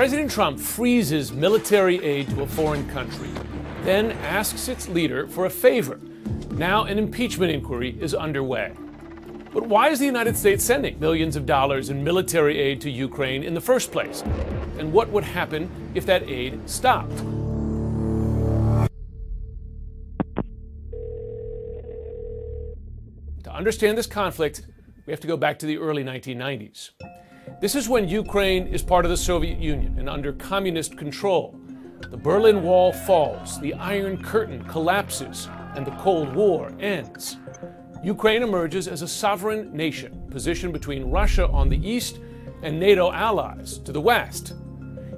President Trump freezes military aid to a foreign country, then asks its leader for a favor. Now, an impeachment inquiry is underway. But why is the United States sending millions of dollars in military aid to Ukraine in the first place? And what would happen if that aid stopped? To understand this conflict, we have to go back to the early 1990s. This is when Ukraine is part of the Soviet Union and under communist control. The Berlin Wall falls, the Iron Curtain collapses, and the Cold War ends. Ukraine emerges as a sovereign nation, positioned between Russia on the east and NATO allies to the west.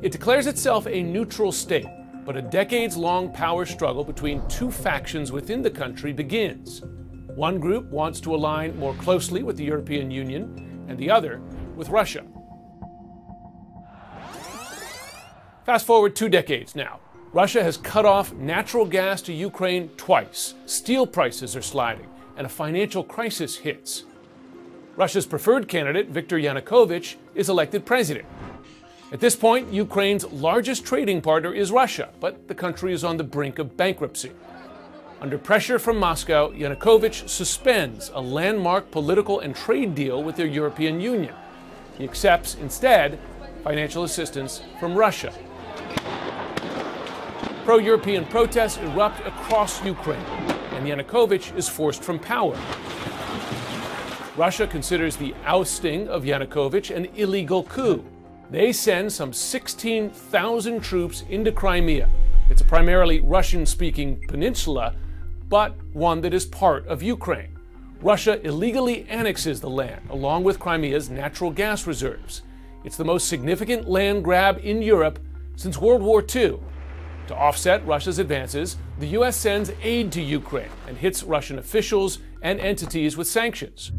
It declares itself a neutral state, but a decades long power struggle between two factions within the country begins. One group wants to align more closely with the European Union, and the other with Russia. Fast forward two decades now. Russia has cut off natural gas to Ukraine twice. Steel prices are sliding, and a financial crisis hits. Russia's preferred candidate, Viktor Yanukovych, is elected president. At this point, Ukraine's largest trading partner is Russia, but the country is on the brink of bankruptcy. Under pressure from Moscow, Yanukovych suspends a landmark political and trade deal with the European Union. He accepts, instead, financial assistance from Russia. Pro European protests erupt across Ukraine, and Yanukovych is forced from power. Russia considers the ousting of Yanukovych an illegal coup. They send some 16,000 troops into Crimea. It's a primarily Russian speaking peninsula, but one that is part of Ukraine. Russia illegally annexes the land along with Crimea's natural gas reserves. It's the most significant land grab in Europe since World War II. To offset Russia's advances, the U.S. sends aid to Ukraine and hits Russian officials and entities with sanctions.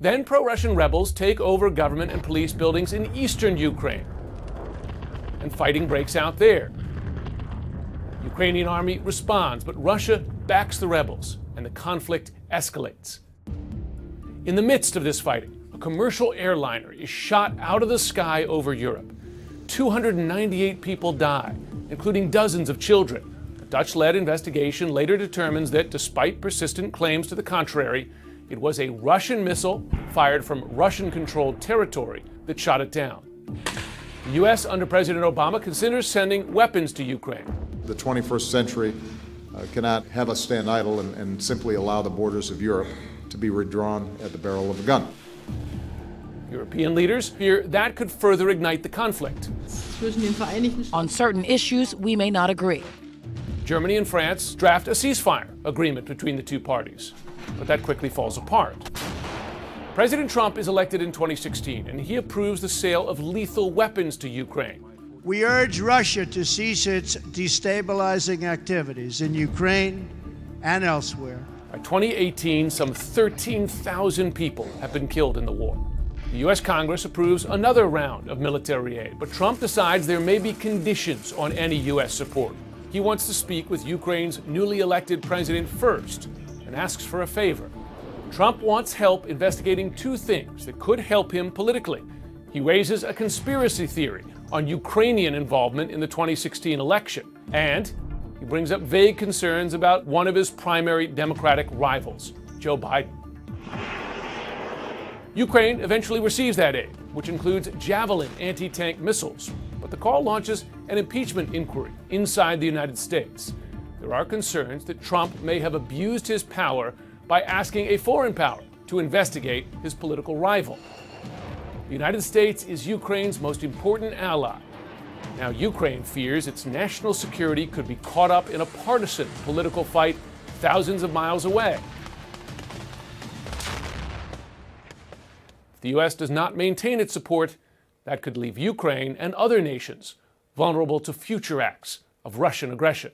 Then pro Russian rebels take over government and police buildings in eastern Ukraine. And fighting breaks out there. Ukrainian army responds, but Russia backs the rebels, and the conflict escalates. In the midst of this fighting, a commercial airliner is shot out of the sky over Europe. 298 people die, including dozens of children. A Dutch led investigation later determines that, despite persistent claims to the contrary, it was a Russian missile fired from Russian controlled territory that shot it down. The U.S., under President Obama, considers sending weapons to Ukraine. The 21st century Uh, cannot have us stand idle and, and simply allow the borders of Europe to be redrawn at the barrel of a gun. European leaders fear that could further ignite the conflict. On certain issues, we may not agree. Germany and France draft a ceasefire agreement between the two parties, but that quickly falls apart. President Trump is elected in 2016, and he approves the sale of lethal weapons to Ukraine. We urge Russia to cease its destabilizing activities in Ukraine and elsewhere. By 2018, some 13,000 people have been killed in the war. The U.S. Congress approves another round of military aid, but Trump decides there may be conditions on any U.S. support. He wants to speak with Ukraine's newly elected president first and asks for a favor. Trump wants help investigating two things that could help him politically. He raises a conspiracy theory on Ukrainian involvement in the 2016 election, and he brings up vague concerns about one of his primary Democratic rivals, Joe Biden. Ukraine eventually receives that aid, which includes Javelin anti tank missiles. But the call launches an impeachment inquiry inside the United States. There are concerns that Trump may have abused his power by asking a foreign power to investigate his political rival. The United States is Ukraine's most important ally. Now, Ukraine fears its national security could be caught up in a partisan political fight thousands of miles away. If the U.S. does not maintain its support, that could leave Ukraine and other nations vulnerable to future acts of Russian aggression.